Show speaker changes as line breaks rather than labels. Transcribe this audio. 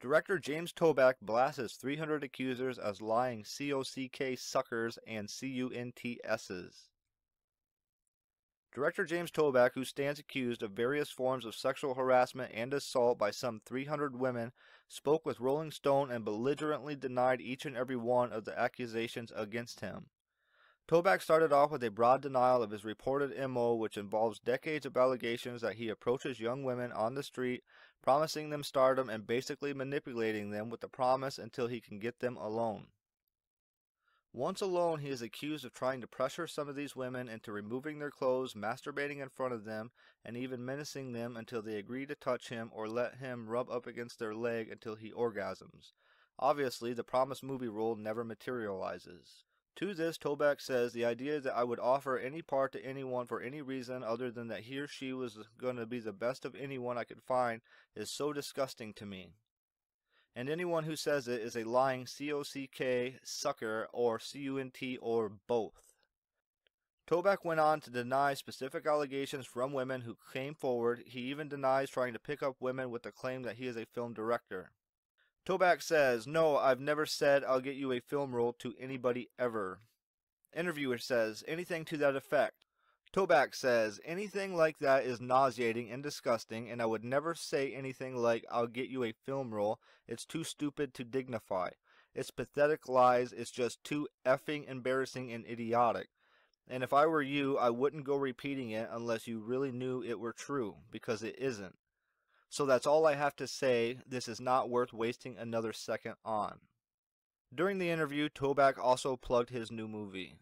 Director James Toback blasts his 300 accusers as lying COCK suckers and CUNTSs. Director James Toback, who stands accused of various forms of sexual harassment and assault by some 300 women, spoke with Rolling Stone and belligerently denied each and every one of the accusations against him. Toback started off with a broad denial of his reported MO, which involves decades of allegations that he approaches young women on the street, promising them stardom and basically manipulating them with the promise until he can get them alone. Once alone, he is accused of trying to pressure some of these women into removing their clothes, masturbating in front of them, and even menacing them until they agree to touch him or let him rub up against their leg until he orgasms. Obviously, the promised movie role never materializes. To this, Toback says the idea that I would offer any part to anyone for any reason other than that he or she was going to be the best of anyone I could find is so disgusting to me. And anyone who says it is a lying COCK, sucker, or CUNT, or both. Toback went on to deny specific allegations from women who came forward. He even denies trying to pick up women with the claim that he is a film director. Toback says, No, I've never said I'll get you a film role to anybody ever. Interviewer says, Anything to that effect. Toback says, Anything like that is nauseating and disgusting, and I would never say anything like, I'll get you a film role. It's too stupid to dignify. It's pathetic lies. It's just too effing embarrassing and idiotic. And if I were you, I wouldn't go repeating it unless you really knew it were true, because it isn't. So that's all I have to say. This is not worth wasting another second on. During the interview, Toback also plugged his new movie.